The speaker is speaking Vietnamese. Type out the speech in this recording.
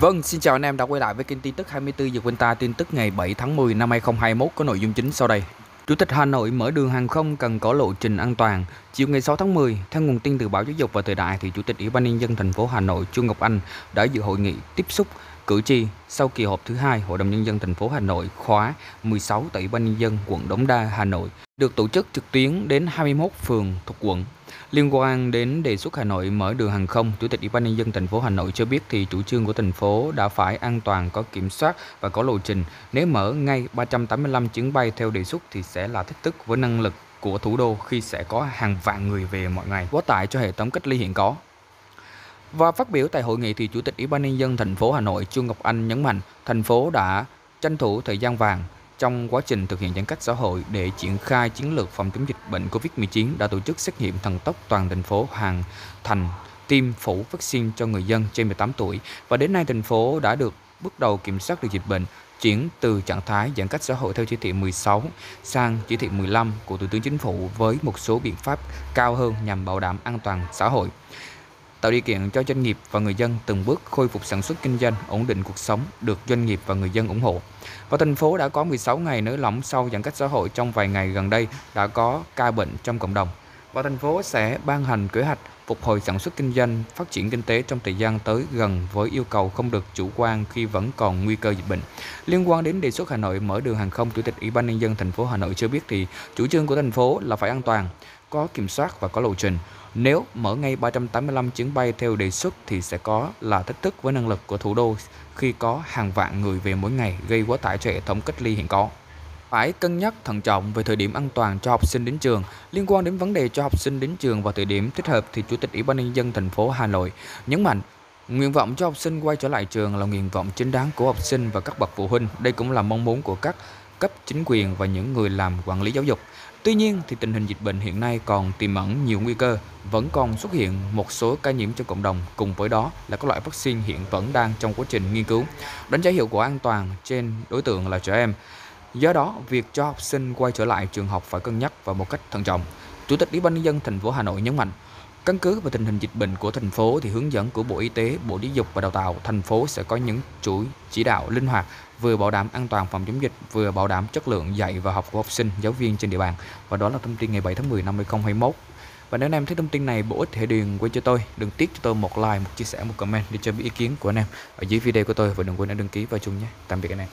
Vâng, xin chào anh em đã quay lại với kênh tin tức 24 giờ Quinta tin tức ngày 7 tháng 10 năm 2021 có nội dung chính sau đây. Chủ tịch Hà Nội mở đường hàng không cần có lộ trình an toàn. Chiều ngày 6 tháng 10, theo nguồn tin từ báo Giáo dục và Thời đại thì Chủ tịch Ủy ban nhân dân thành phố Hà Nội Chu Ngọc Anh đã dự hội nghị tiếp xúc cử tri sau kỳ họp thứ hai Hội đồng nhân dân thành phố Hà Nội khóa 16 tại Ủy ban nhân dân quận Đống Đa, Hà Nội được tổ chức trực tuyến đến 21 phường thuộc quận. Liên quan đến đề xuất Hà Nội mở đường hàng không, Chủ tịch Ủy ban nhân dân thành phố Hà Nội cho biết thì chủ trương của thành phố đã phải an toàn, có kiểm soát và có lộ trình. Nếu mở ngay 385 chuyến bay theo đề xuất thì sẽ là thách thức với năng lực của thủ đô khi sẽ có hàng vạn người về mọi ngày, quá tải cho hệ thống cách ly hiện có. Và phát biểu tại hội nghị thì Chủ tịch Ủy ban nhân dân thành phố Hà Nội Trương Ngọc Anh nhấn mạnh, thành phố đã tranh thủ thời gian vàng trong quá trình thực hiện giãn cách xã hội để triển khai chiến lược phòng chống dịch bệnh COVID-19 đã tổ chức xét nghiệm thần tốc toàn thành phố hoàn thành tiêm phủ vaccine cho người dân trên 18 tuổi. Và đến nay thành phố đã được bước đầu kiểm soát được dịch bệnh chuyển từ trạng thái giãn cách xã hội theo chỉ thị 16 sang chỉ thị 15 của Thủ tướng Chính phủ với một số biện pháp cao hơn nhằm bảo đảm an toàn xã hội tạo điều kiện cho doanh nghiệp và người dân từng bước khôi phục sản xuất kinh doanh, ổn định cuộc sống được doanh nghiệp và người dân ủng hộ. Và thành phố đã có 16 ngày nới lỏng sau giãn cách xã hội trong vài ngày gần đây đã có ca bệnh trong cộng đồng. Và thành phố sẽ ban hành kế hoạch phục hồi sản xuất kinh doanh, phát triển kinh tế trong thời gian tới gần với yêu cầu không được chủ quan khi vẫn còn nguy cơ dịch bệnh. Liên quan đến đề xuất Hà Nội mở đường hàng không, Chủ tịch Ủy ban nhân dân thành phố Hà Nội cho biết thì chủ trương của thành phố là phải an toàn, có kiểm soát và có lộ trình. Nếu mở ngay 385 chuyến bay theo đề xuất thì sẽ có là thách thức với năng lực của thủ đô khi có hàng vạn người về mỗi ngày gây quá tải cho hệ thống cách ly hiện có. Phải cân nhắc thận trọng về thời điểm an toàn cho học sinh đến trường. Liên quan đến vấn đề cho học sinh đến trường vào thời điểm thích hợp thì Chủ tịch Ủy ban nhân dân thành phố Hà Nội nhấn mạnh, Nguyện vọng cho học sinh quay trở lại trường là nguyện vọng chính đáng của học sinh và các bậc phụ huynh. Đây cũng là mong muốn của các cấp chính quyền và những người làm quản lý giáo dục. Tuy nhiên thì tình hình dịch bệnh hiện nay còn tiềm ẩn nhiều nguy cơ, vẫn còn xuất hiện một số ca nhiễm trong cộng đồng, cùng với đó là các loại vaccine hiện vẫn đang trong quá trình nghiên cứu. Đánh giá hiệu quả an toàn trên đối tượng là trẻ em. Do đó, việc cho học sinh quay trở lại trường học phải cân nhắc và một cách thận trọng. Chủ tịch Ủy ban nhân dân thành phố Hà Nội nhấn mạnh, Căn cứ vào tình hình dịch bệnh của thành phố thì hướng dẫn của Bộ Y tế, Bộ Giáo dục và Đào tạo, thành phố sẽ có những chuỗi chỉ đạo linh hoạt vừa bảo đảm an toàn phòng chống dịch, vừa bảo đảm chất lượng dạy và học của học sinh, giáo viên trên địa bàn. Và đó là thông tin ngày 7 tháng 10 năm 2021. Và nếu anh em thấy thông tin này bổ ích thì điền quên cho tôi, đừng tiếc cho tôi một like, một chia sẻ, một comment để cho biết ý kiến của anh em ở dưới video của tôi và đừng quên đăng ký vào chung nhé. Tạm biệt anh em.